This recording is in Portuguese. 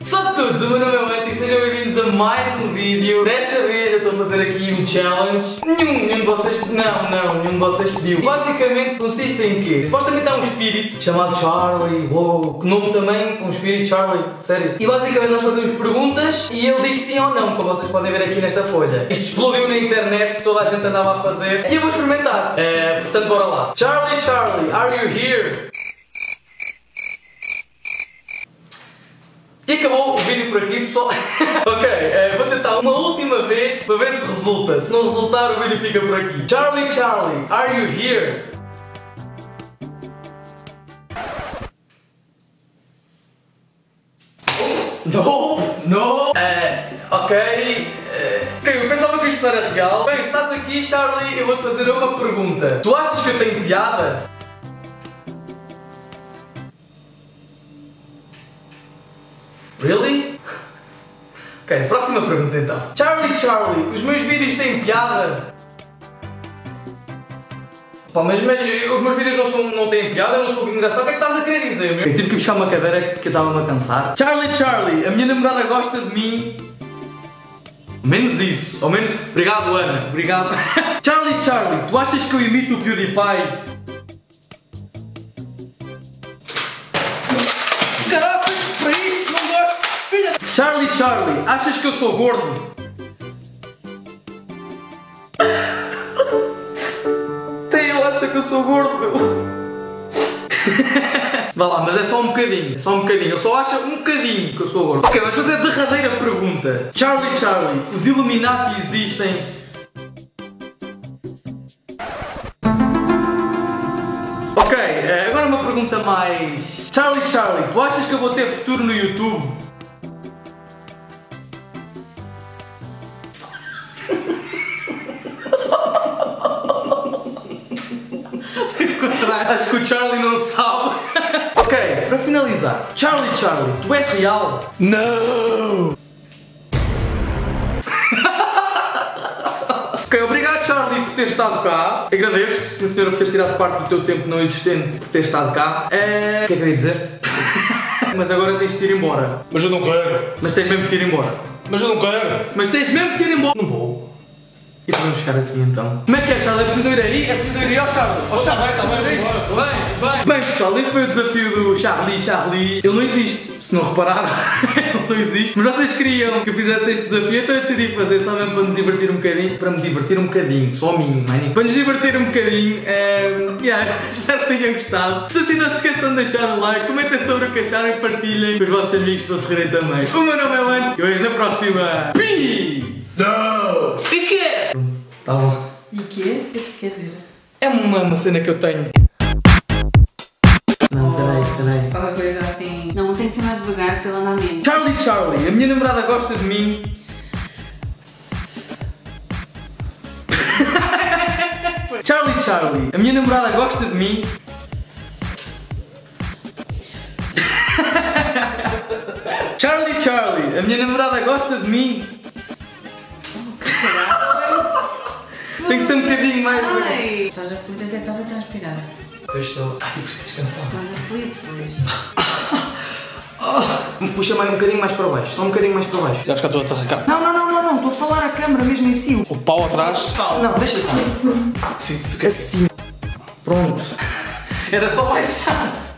Salve a todos, o meu nome é Mante e sejam bem-vindos a mais um vídeo. Desta vez eu estou a fazer aqui um challenge. Nenhum, nenhum de vocês. Não, não, nenhum de vocês pediu. Basicamente consiste em quê? Supostamente há um espírito chamado Charlie. Uou, que nome também? Um espírito Charlie, sério. E basicamente nós fazemos perguntas e ele diz sim ou não, como vocês podem ver aqui nesta folha. Isto explodiu na internet, toda a gente andava a fazer. E eu vou experimentar. É, portanto, bora lá. Charlie, Charlie, are you here? E acabou o vídeo por aqui, pessoal. ok, eh, vou tentar uma última vez para ver se resulta. Se não resultar, o vídeo fica por aqui. Charlie, Charlie, are you here? No, no. Eh, ok. eh, ok, eu pensava que isto era real. Bem, se estás aqui, Charlie, eu vou-te fazer uma pergunta. Tu achas que eu tenho piada? Ok, próxima pergunta então. Charlie, Charlie, os meus vídeos têm piada? Pá, mas, mas os meus vídeos não, são, não têm piada, eu não sou engraçado, o que é que estás a querer dizer, meu? Eu tive que buscar uma cadeira que eu estava-me a cansar. Charlie, Charlie, a minha namorada gosta de mim. Menos isso, ao menos. Obrigado, Ana, obrigado. Charlie, Charlie, tu achas que eu imito o PewDiePie? Charlie, Charlie, achas que eu sou gordo? Até ele acha que eu sou gordo, meu. Vá lá, mas é só um bocadinho, é só um bocadinho. Eu só acho um bocadinho que eu sou gordo. Ok, vamos fazer a derradeira pergunta. Charlie, Charlie, os Illuminati existem? Ok, eh, agora uma pergunta mais. Charlie, Charlie, tu achas que eu vou ter futuro no YouTube? Acho que o Charlie não sabe. ok, para finalizar. Charlie, Charlie, tu és real? Não! Ok, obrigado Charlie por ter estado cá. Agradeço, sim senhora, por teres tirado parte do teu tempo não existente por ter estado cá. Eh, O que é que eu ia dizer? Mas agora tens de ir embora. Mas eu não quero. Mas tens mesmo de ir embora. Mas eu não quero. Mas tens mesmo de ir embora. Não vou. E podemos ficar assim então. Como é que é, Charlie? É preciso ir aí? É preciso ir aí ao Charlie? Ao Tá bem, tá bem, Vem. Vem, vem. Bem, pessoal, este foi o desafio do Charlie, Charlie. Ele não existe. Se não repararam, ele não existe. Mas vocês queriam que eu fizesse este desafio, então eu decidi fazer só mesmo para me divertir um bocadinho. Para me divertir um bocadinho, só a mim, ninguém. Para nos divertir um bocadinho. É... Yeah, espero que tenham gostado. Se assim, não se esqueçam de deixar o like, comentem sobre o que acharam e partilhem com os vossos amigos para se rirem também. O meu nome é Juan e hoje na próxima. Peace! Não! Tá bom. E quê? O que é que isso quer dizer? É uma, uma cena que eu tenho. Não, peraí, peraí. Qualquer coisa assim. Não, tem que ser mais devagar pela na mente. Charlie, Charlie, a minha namorada gosta de mim. Charlie, Charlie, a minha namorada gosta de mim. Charlie, Charlie, a minha namorada gosta de mim. Tem que ser um bocadinho mais. Ai! Estás aflito até estás a transpirar. Eu estou. Ai, eu preciso descansar. Estás aflito, pois. Puxa mais um bocadinho mais para baixo, só um bocadinho mais para baixo. Já ficar todo atarracado. Não, não, não, não, não, estou a falar à câmera mesmo em si. O pau atrás. Não, deixa estar. Assim. Pronto. Era só baixar.